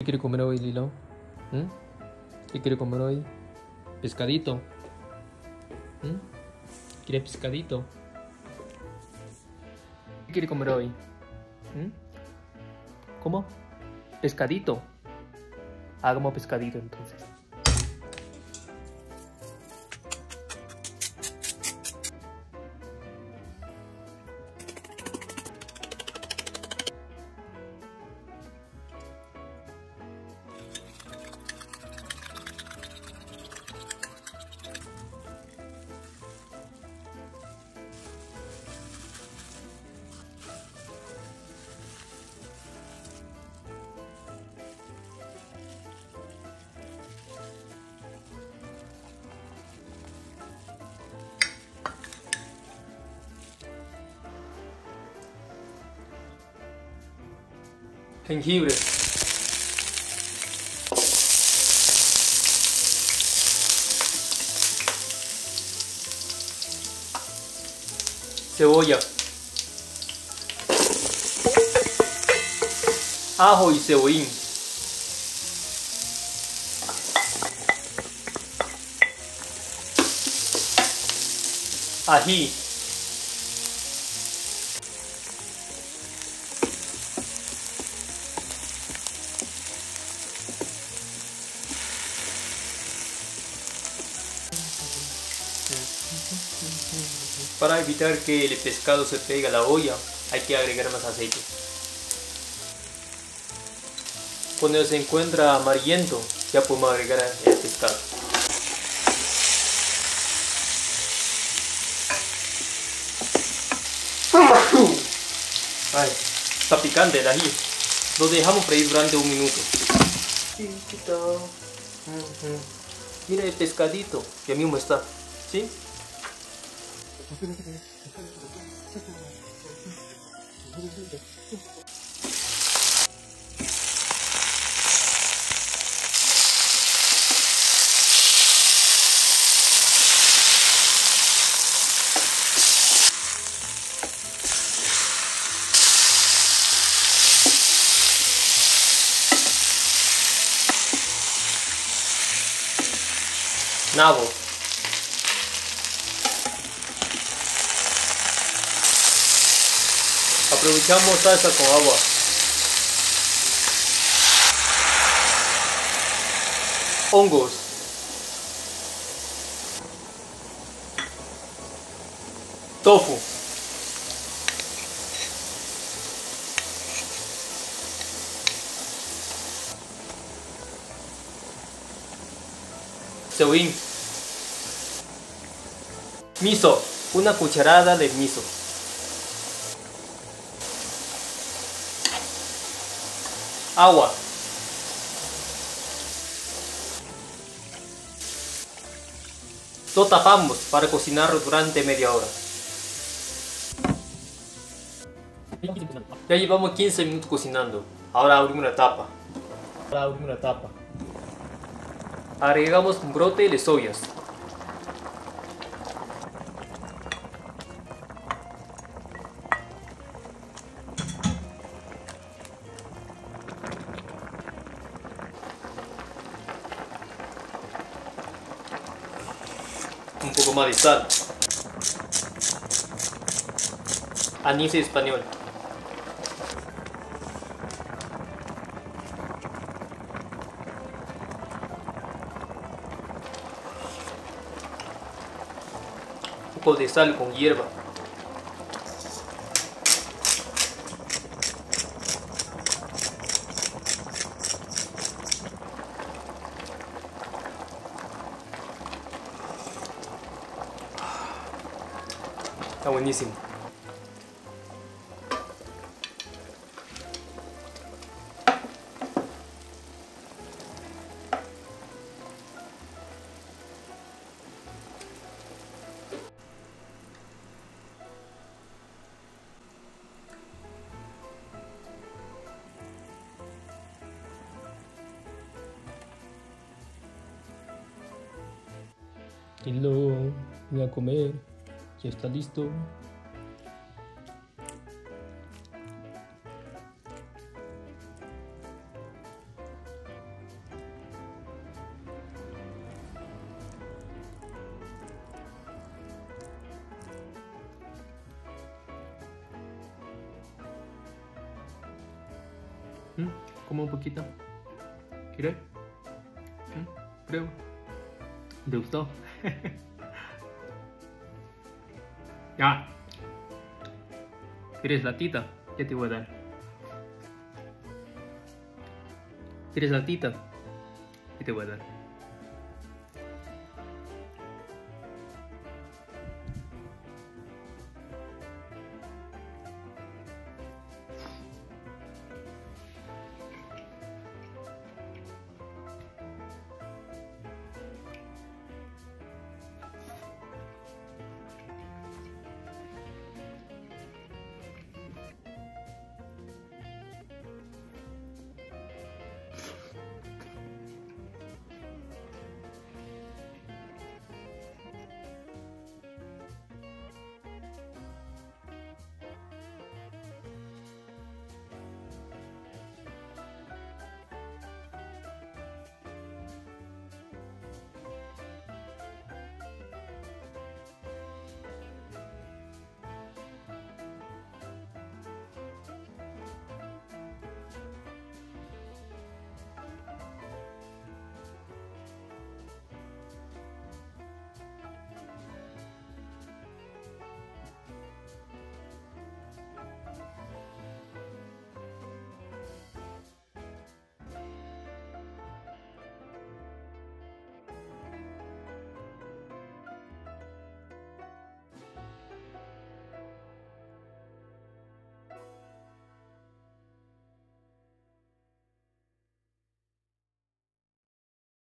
¿Qué quiere comer hoy, Lilo? ¿Mm? ¿Qué quiere comer hoy? Pescadito. ¿Mm? ¿Quiere pescadito? ¿Qué quiere comer hoy? ¿Mm? ¿Cómo? Pescadito. Hagamos pescadito entonces. Jengibre. Cebolla. Ajo y cebollín. Ají. Para evitar que el pescado se pegue a la olla, hay que agregar más aceite. Cuando se encuentra amarillento, ya podemos agregar el pescado. Ay, está picante el ají. Lo dejamos freír durante un minuto. Mira el pescadito, que mismo está. ¿Sí? Novel. Aprovechamos salsa con agua. Hongos. Tofu. Cebollín. Miso. Una cucharada de miso. Agua. Lo tapamos para cocinarlo durante media hora. Ya llevamos 15 minutos cocinando. Ahora abrimos la tapa. Ahora abrimos la tapa. Agregamos un brote de soyas. Poco de sal. Anís español. Un poco de sal con hierba. Está buenísimo. Hello, voy a comer. Ya está listo. ¿Mm? Como un poquito. ¿Quiere? ¿Mm? Creo. ¿Te gustó? ah. ¿Quieres latita? ¿Qué te voy a dar? ¿Quieres latita? ¿Qué te voy a dar?